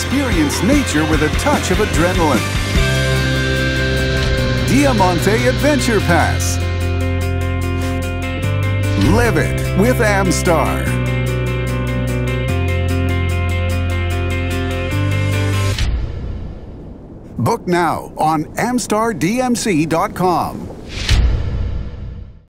Experience nature with a touch of adrenaline. Diamante Adventure Pass. Live it with Amstar. Book now on AmstarDMC.com.